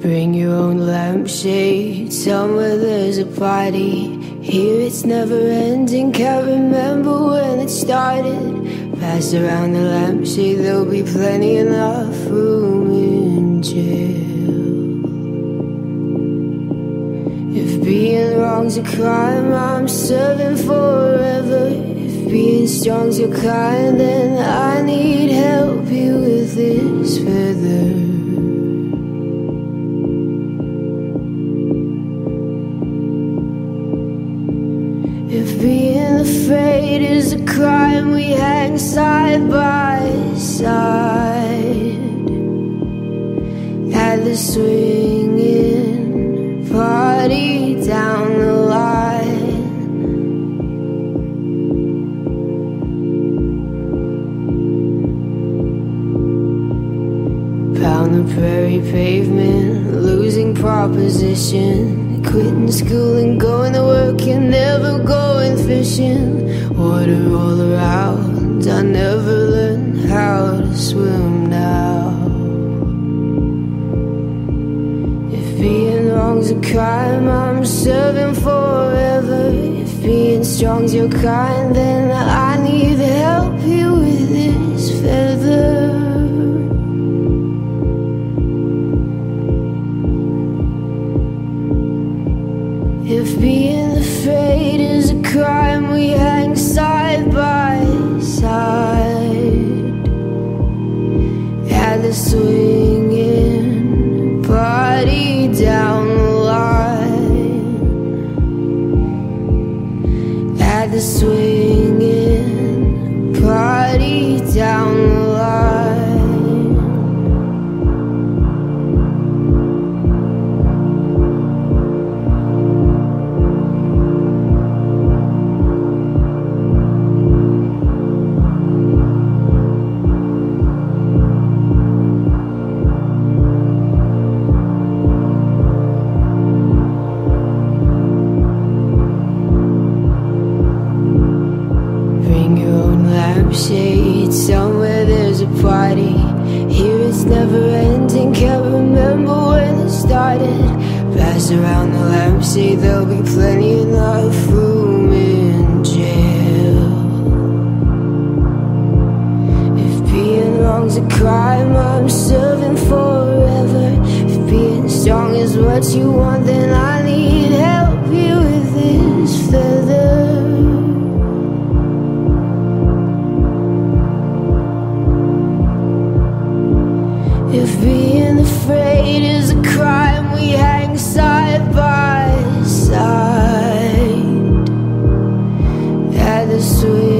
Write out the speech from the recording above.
Bring your own lampshade somewhere there's a party. Here it's never ending, can't remember when it started. Pass around the lampshade, there'll be plenty enough room in jail. If being wrong's a crime, I'm serving forever. If being strong's your kind, then I need help afraid is a crime, we hang side by side at the swinging party down the line. Pound the prairie pavement, losing proposition. Quitting school and going to work and never going fishing. Water all around, I never learned how to swim now. If being wrong's a crime, I'm serving forever. If being strong's your kind, then I down the line. At the swinging party down shade. Somewhere there's a party. Here it's never ending. Can't remember when it started. Pass around the lamp. Say There'll be plenty enough room in jail. If being wrong's a crime I'm serving forever. If being strong is what you want Then I need help. afraid is a crime we hang side by side. At the sweet